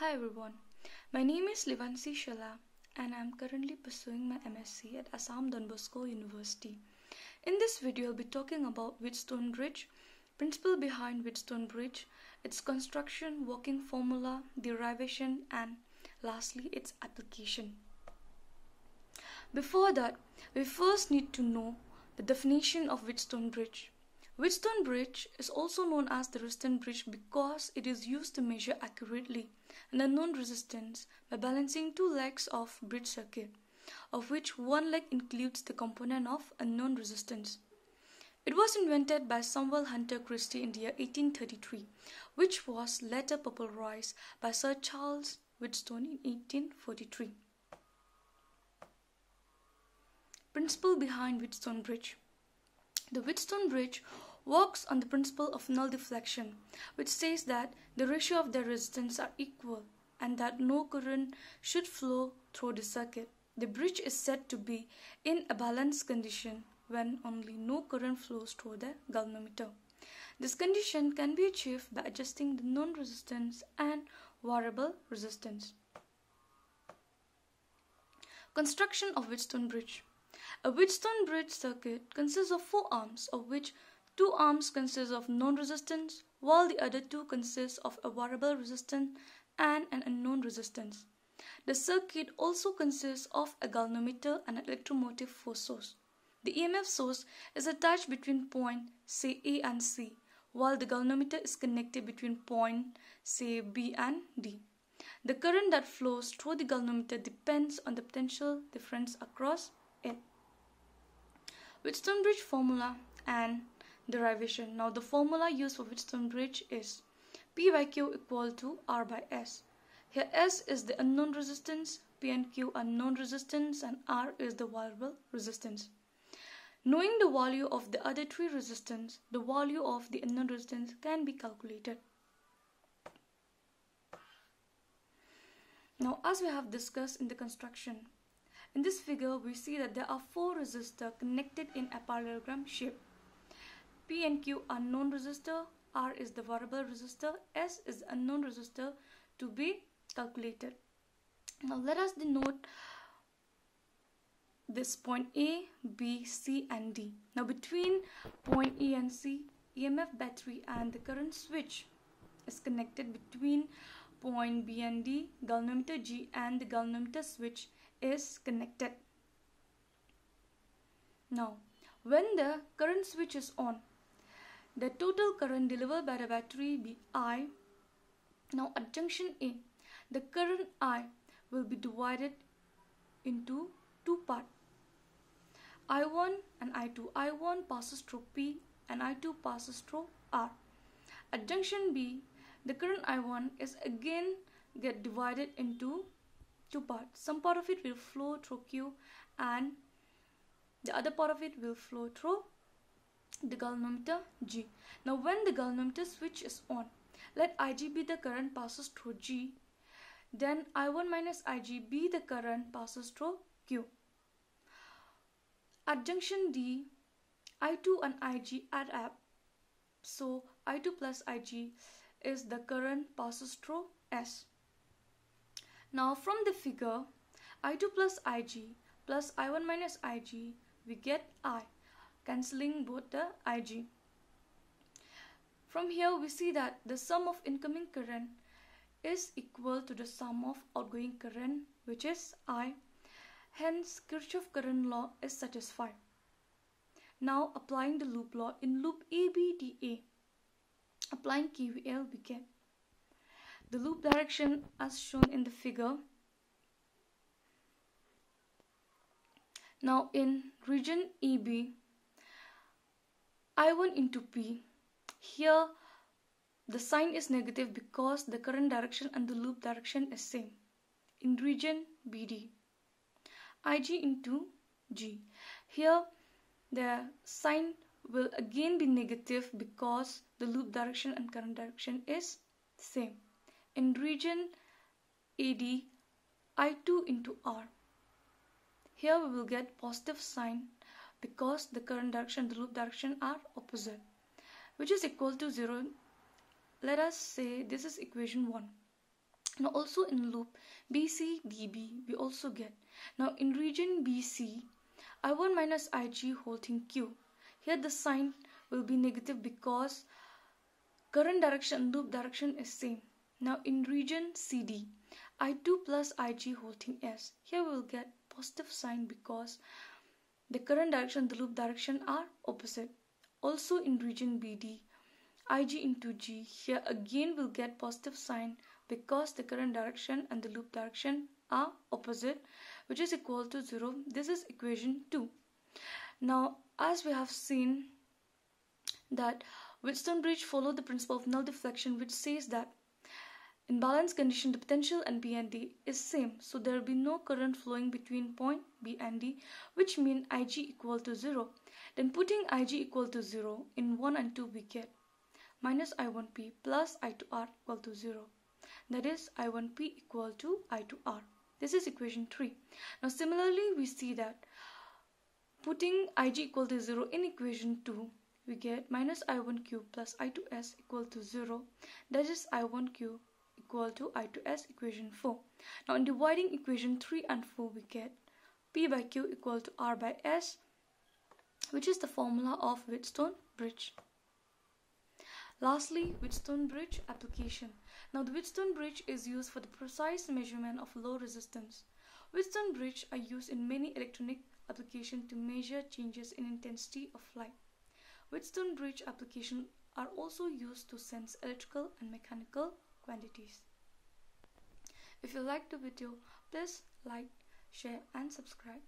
Hi everyone, my name is Levancy Shylla and I am currently pursuing my MSc at Assam Don Bosco University. In this video, I'll be talking about Wheatstone Bridge, principle behind Wheatstone Bridge, its construction, working formula, derivation, and lastly, its application. Before that, we first need to know the definition of Wheatstone Bridge. Wheatstone Bridge is also known as the resistant bridge because it is used to measure accurately an unknown resistance by balancing two legs of bridge circuit, of which one leg includes the component of unknown resistance. It was invented by Samuel Hunter Christie in the year 1833, which was later popularized by Sir Charles Wheatstone in 1843. Principle behind Wheatstone Bridge The Wheatstone Bridge works on the principle of null deflection, which says that the ratio of their resistance are equal and that no current should flow through the circuit. The bridge is said to be in a balanced condition when only no current flows through the galvanometer. This condition can be achieved by adjusting the known resistance and variable resistance. Construction of Wheatstone Bridge A Wheatstone Bridge circuit consists of four arms, of which Two arms consist of known resistance, while the other two consist of a variable resistance and an unknown resistance. The circuit also consists of a galvanometer and an electromotive force source. The EMF source is attached between point say A and C, while the galvanometer is connected between point say B and D. The current that flows through the galvanometer depends on the potential difference across it. Wheatstone bridge formula and derivation. Now the formula used for Wheatstone bridge is P by Q equal to R by S. Here S is the unknown resistance, P and Q are known resistance and R is the variable resistance. Knowing the value of the other three resistance, the value of the unknown resistance can be calculated. Now as we have discussed in the construction, in this figure we see that there are four resistors connected in a parallelogram shape. P and Q are known resistor, R is the variable resistor, S is unknown resistor to be calculated. Now let us denote this point A, B, C and D. Now between point A and C, EMF battery and the current switch is connected between point B and D, galvanometer G and the galvanometer switch is connected. Now, when the current switch is on, the total current delivered by the battery be I. Now at junction A, the current I will be divided into two parts. I1 and I2. I1 passes through P and I2 passes through R. At junction B, the current I1 is again get divided into two parts. Some part of it will flow through Q and the other part of it will flow through the galvanometer G. Now when the galvanometer switch is on, let Ig be the current passes through G, then I1 minus Ig be the current passes through Q. At junction D, I2 and Ig add up. So I2 plus Ig is the current passes through S. Now from the figure, I2 plus Ig plus I1 minus Ig, we get I cancelling both the Ig. From here we see that the sum of incoming current is equal to the sum of outgoing current which is I. Hence Kirchhoff current law is satisfied. Now applying the loop law in loop ABDA. Applying KVL we get the loop direction as shown in the figure. Now in region EB I1 into P. Here the sign is negative because the current direction and the loop direction is same. In region BD. Ig into G. Here the sign will again be negative because the loop direction and current direction is same. In region AD, I2 into R. Here we will get positive sign because the current direction and the loop direction are opposite which is equal to 0 let us say this is equation 1 Now also in loop BC dB we also get. Now in region BC I1 minus Ig holding Q. Here the sign will be negative because current direction and loop direction is same. Now in region CD I2 plus Ig holding S. Here we will get positive sign because the current direction and the loop direction are opposite. Also in region BD Ig into G here again we'll get positive sign because the current direction and the loop direction are opposite which is equal to 0 this is equation 2 now as we have seen that Wheatstone bridge follow the principle of null deflection which says that in balance condition the potential and B and D is same so there will be no current flowing between point B and D which mean Ig equal to 0 then putting Ig equal to 0 in 1 and 2 we get minus I1P plus I2R equal to 0 that is I1P equal to I2R. This is equation 3. Now similarly we see that putting Ig equal to 0 in equation 2 we get minus I1Q plus I2S equal to 0 that is I1Q equal to I to S equation 4. Now in dividing equation 3 and 4 we get P by Q equal to R by S which is the formula of Wheatstone bridge. Lastly, Wheatstone bridge application. Now the Wheatstone bridge is used for the precise measurement of low resistance. Wheatstone bridge are used in many electronic applications to measure changes in intensity of light. Wheatstone bridge applications are also used to sense electrical and mechanical quantities. If you like the video, please like, share and subscribe.